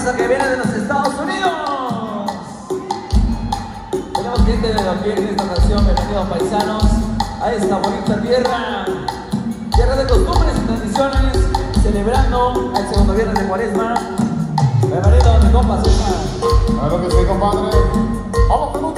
que viene de los Estados Unidos. Tenemos gente de la piel en esta nación. bienvenidos paisanos a esta bonita tierra. Tierra de costumbres y tradiciones, celebrando el segundo viernes de cuaresma. Bienvenido, mi compa Zuma. Claro que sí, compadre. Vamos con un